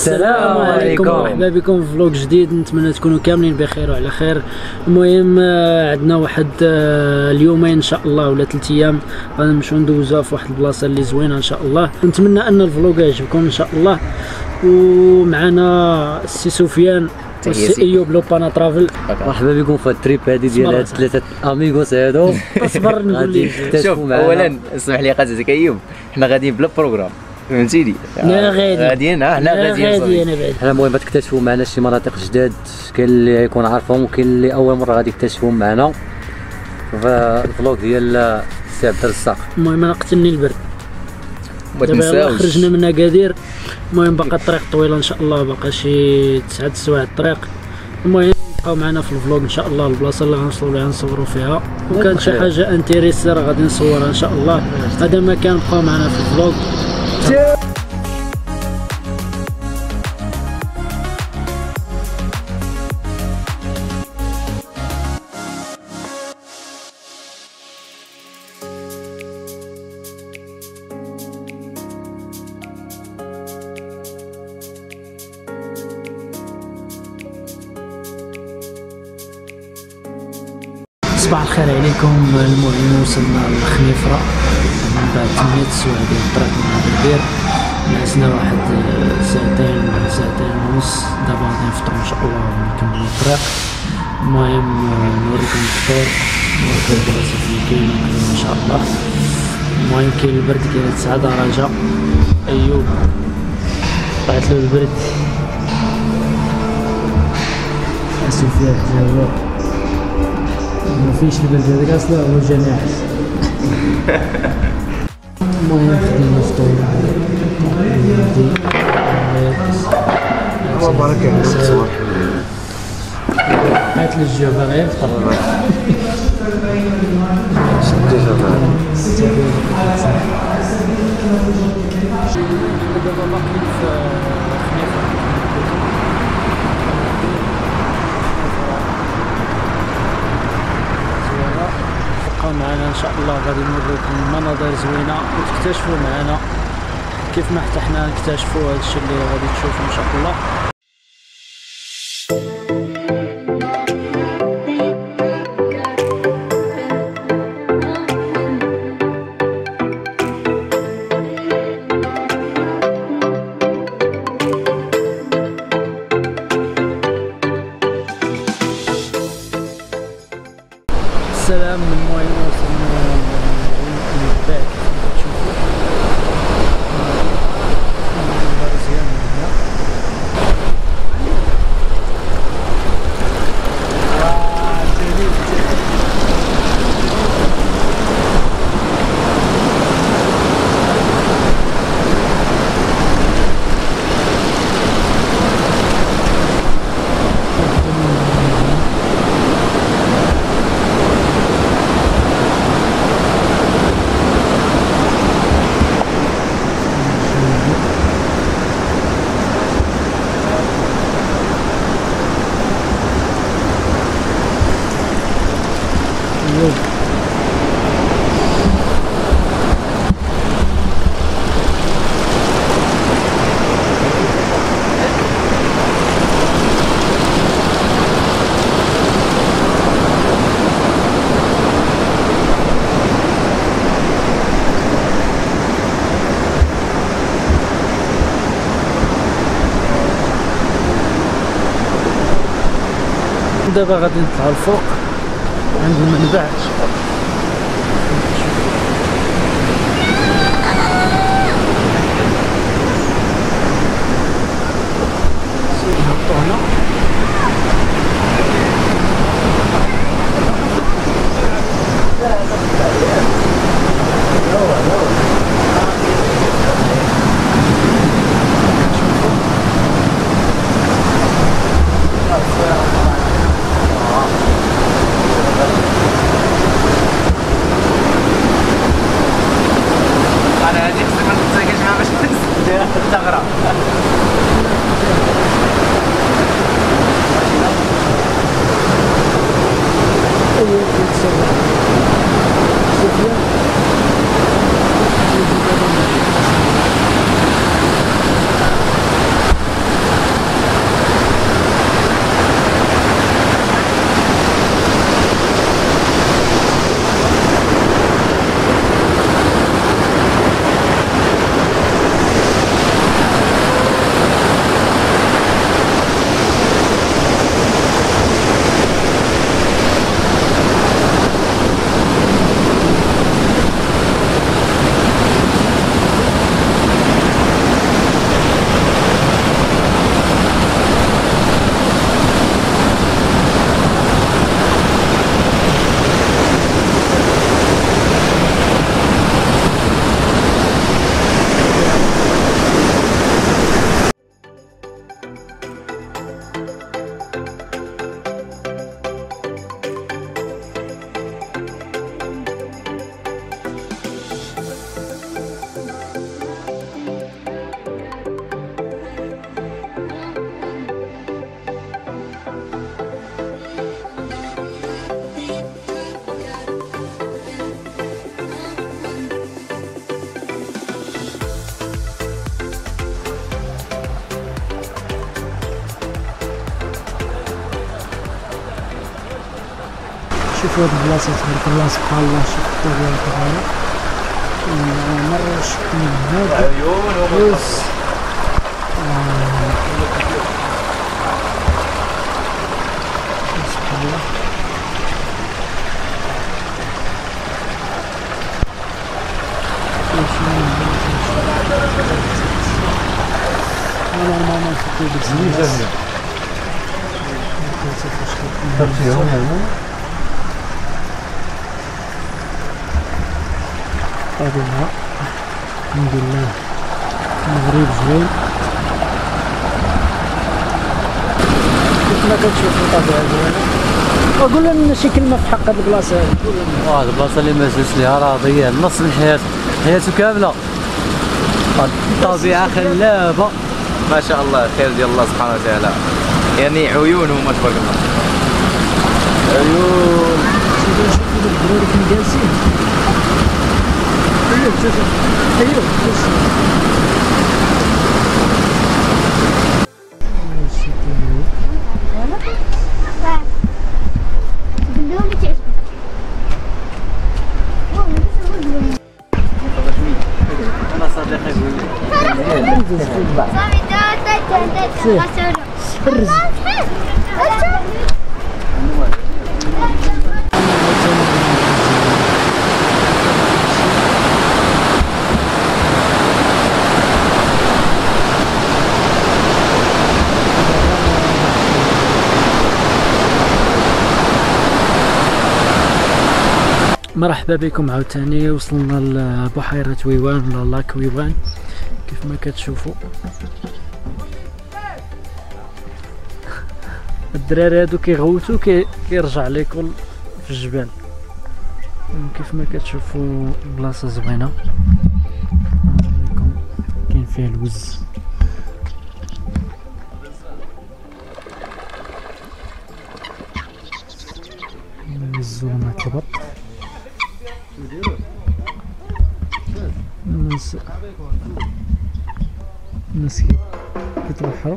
السلام عليكم. مرحبا بكم في vlog جديد. نتمنى تكونوا كاملين بخير وعلى خير. المهم آه، عندنا واحد آه، اليومين إن شاء الله ولا ثلاث أيام غادي نمشيو ندوزوها في واحد البلاصة اللي زوينة إن شاء الله. نتمنى أن ال vlog يعجبكم إن شاء الله. ومعنا السي سفيان والسي إيوب لوبانا ترافل. مرحبا. بكم في ال trip هذه ديال هاد ثلاثة amigos هادو. اصبر نقول لك شوف اولا اسمح لي آسي أيوب. حنا غاديين بلا programme. فهمتيني لا غادي. غاديين حنا غاديين غادي أنا بعد. حنا المهم تكتشفوا معنا شي مناطق جداد كاين اللي يكون عارفهم وكاين اللي أول مرة غادي يكتشفوهم معنا. في ال vlog ديال السي عبد الرزاق المهم أنا قتلني البرد. ما تنساوش. خرجنا من اكادير المهم باقا الطريق طويلة إن شاء الله باقا شي تسعة سوايع الطريق. المهم بقاو معنا في ال vlog إن شاء الله البلاصة اللي غنوصلوا لها نصوروا فيها. وكان شي حاجة انتريسي راه غادي نصورها إن شاء الله. هذا ما كان بقاو معنا في الفلوق. صباح الخير عليكم المهم وصلنا للخنيفرة من بعد 8 سوايع ديال الطريق من اكادير نعسنا واحد آه، ساعتين ولا ساعتين ونص. دابا غادي نفطرو إن شاء الله ونكملو الطريق. المهم آه، نوريكم الفطور. نوريكم البلاصه فين وكذا إن شاء الله. المهم كاين البرد كاين 9 درجة أيوب طلعت له البرد. سفيان جاوب ما فيش البرد هذاك أصلا هو جناح المهم خدينا الفطور الله بارك عليك هات لي الجوع باغي يفطر دابا باقي معنا. إن شاء الله غادي نوريكم مناظر زوينة وتكتشفوا معنا كيف ما حتى حنا نكتشفوا هذا الشيء اللي غادي تشوفوا إن شاء الله. السلام من المهم وصلنا من بعد تشوفوا منظر زيان من هنا آه، جميل جميل اليوم دابا غادي نطلعوا الفوق عند المنبع شوفوا هاد البلاصة تبارك الله سبحان الله شوف الطبيعة كبيرة مرة شفت من هاد بص سبحان الله أنا ماما في بزاف هذا الماء الحمد لله. المغرب زوين كيف ما كتشوفوا الطبيعة زوينة وقول لنا شي كلمة في حق هاد البلاصة هادي. واه البلاصة اللي ما زلت ليها راضية. نص من حياته كاملة. الطبيعه خلابة. ما شاء الله خير ديال الله سبحانه وتعالى. يعني عيونهم ما تبارك الله. عيون. شوفوا الدراري فين جالسين. أيوه شوفوا أيوه بص أنا صديقي يقول لي مرحبا بكم عاوتاني. وصلنا لبحيرة ويوان ولا lac ويوان. كيف ما كتشوفوا. الدراري هادو كيغوتو كي كيرجع ليكول في الجبال. كيف ما كتشوفوا بلاصة زوينة. نوريكم كاين فيها الوز. الزونة البط الناس الناس كي- كيتبحروا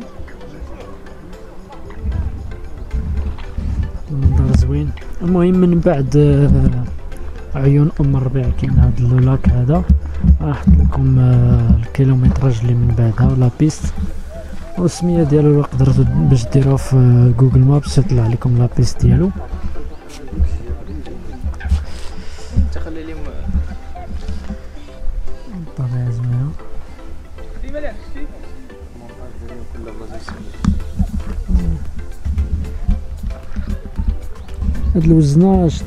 المنظر زوين. المهم من بعد آه، عيون أم الربيع كاين هاد اللولاك هذا. راح لكم آه، الكيلومتراج اللي من بعدها ولا بيست والسمية ديالو لو قدرتو باش ديروها في آه، Google Maps يطلع لكم la piste ديالو. هاد الوزنة شت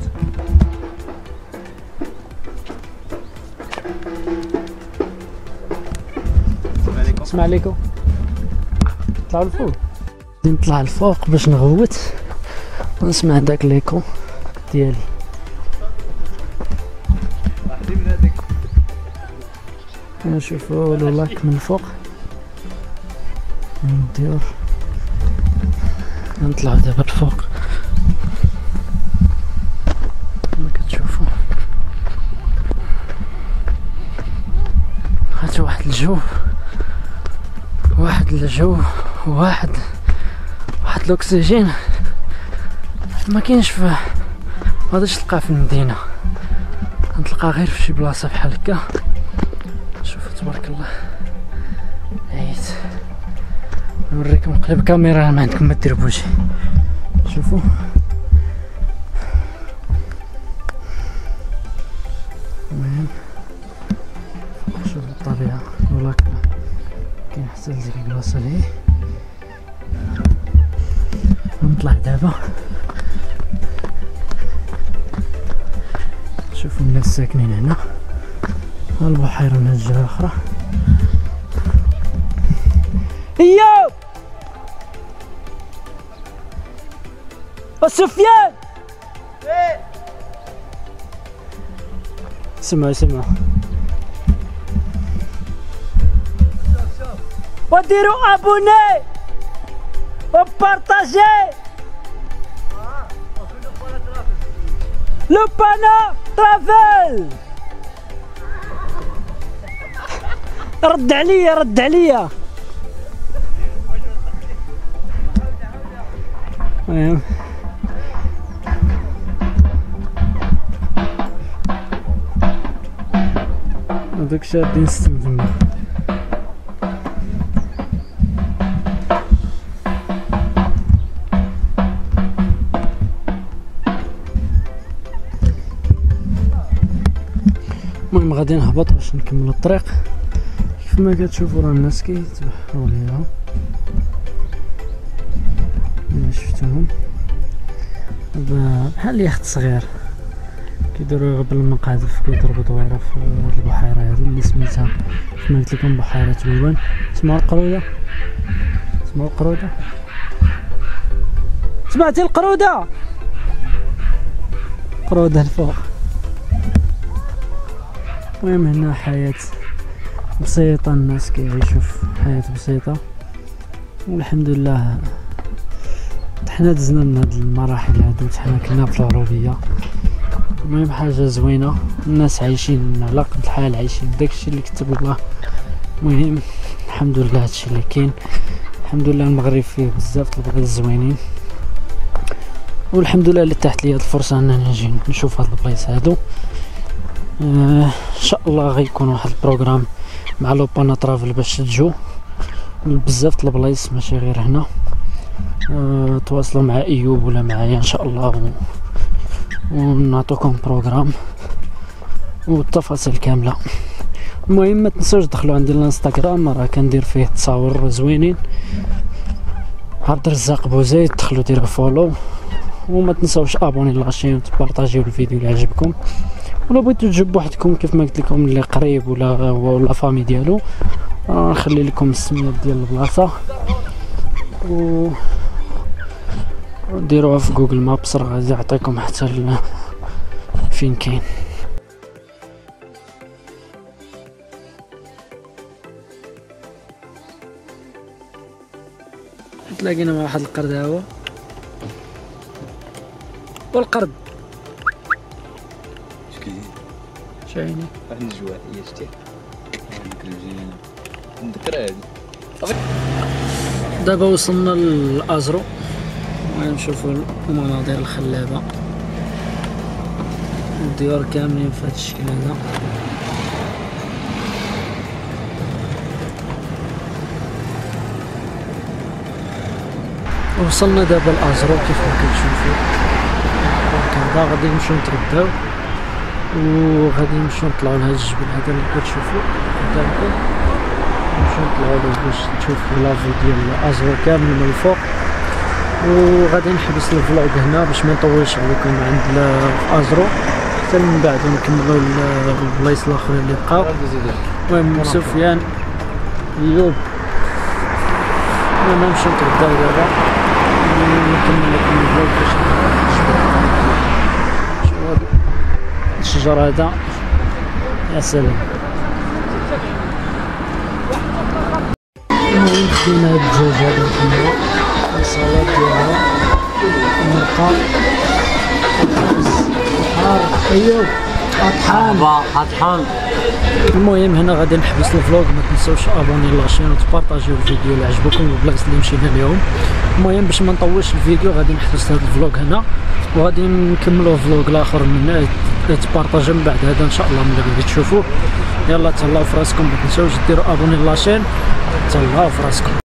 اسمع عليكم. طلعوا الفوق. نطلع الفوق باش نغوت. ونسمع داك ليكو ديالي. نشوفوا الولاك من الفوق ندير نطلع دابا الفوق. كما كتشوفوا هات واحد الجو. واحد الجو. واحد. واحد الأكسجين. ما كاينش في ما غاديش تلقاه في المدينة. غتلقاه غير في شي بلاصة بحال هكا. شوفوا تبارك الله. عيت نوريكم قلب كاميرا ما عندكم ما بوجهي شوفوا المهم شوفوا الطبيعة. ولكن كاين حتى لديك البلاصة لي نطلع دابا. شوفوا الناس ساكنين هنا. البحيرة من الجهة الأخرى. سفيان سمع سمع وديروا ابوني وبارطاجي لو بانا ترافل رد عليا رد عليا المهم هذوك شادين ستين تما المهم غادي نهبط باش نكمل الطريق كيف ما كتشوفوا راه الناس كيتبحروا ليها شفتوهم بحال يخت صغير كيديروا غير بالمقاذف كيضربوا دويره في هاد البحيرة هادي اللي سميتها كما قلت لكم بحيرة بوبان تسمعوا القرودة. تسمعوا القرودة. سمعتي القرودة؟ قرودة الفوق. المهم هنا حياة بسيطة الناس كيعيشوا في حياة بسيطة. والحمد لله حنا دزنا من هاد المراحل هادو حنا كنا في العروبية. المهم حاجة زوينة. الناس عايشين على قد الحال عايشين. داكشي اللي كتب الله. المهم الحمد لله هادشي اللي كاين. الحمد لله المغرب فيه بزاف البلاد زوينين والحمد لله اللي تحت لي هاد الفرصة انني نجي نشوف هاد البلايص هادو. آه، إن شاء الله غيكون واحد ال programme مع لوبانا ترافل باش تجو بزاف البلايص ماشي غير هنا. أه تواصلوا مع إيوب ولا معايا إن شاء الله. ونعطوكم programme والتفاصيل كاملة. المهم ما تنسوش دخلوا عندي الانستغرام راه كندير فيه تصاور زوينين. عبد الرزاق بوزيد دخلوا ديروا follow. وما تنسوش abonnez la chaîne وتبارطاجيو الفيديو اللي عجبكم. ولا بغيتو تجيب بوحدكم كيف ما قلت لكم اللي قريب ولا ولا famille ديالو. آه، نخلي لكم السميات ديال البلاصة. و ديروها في جوجل مابس راه غادي يعطيكم حتى. فين كاين. تلاقينا مع واحد القرداوه والقرد. شايني. واحد الجوائية شتي. هذيك الجنينة نذكر هادي دابا وصلنا للأزرو. نشوفوا المناظر الخلابة. الديور كاملين في هذا الشكل هذا. وصلنا دابا لأزرو كيف ما كتشوفوا هذا غادي نمشيو نتغداو. وغادي نمشيو نطلعو لهاد الجبل هذا اللي كتشوفوا قدامكم نمشيو نطلعو له باش تشوفوا la vue ديال ازرو كامل من الفوق. وغادي نحبس ال vlog هنا باش ما نطولش عليكم عند أزرو. حتى من بعد نكملوا البلايص الاخرين اللي بقاو. المهم سفيان ايوب المهم نمشيو نتغداو دابا. ونكمل لكم ال vlog باش شوفوا الشجر هذا. يا سلام. المهم خدينا هاد الدجاج هذا الخبز الحار ايوب الطحان طحان المهم هنا غادي نحبس ال vlog ما تنساوش abonnez la chaîne وتبارطاجيو الفيديو اللي عجبكم والبلايص اللي مشينا ليهم المهم باش ما نطولش الفيديو غادي نحبس هذا الفلوق هنا. وغادي نكملوا فلوق الآخر من تبارطاجيو من بعد هذا إن شاء الله. ملي غادي تشوفوه يلا تهلاو في راسكم ما تنساوش ديروا ابوني لاشين تهلاو في راسكم.